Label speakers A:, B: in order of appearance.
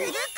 A: Are you this?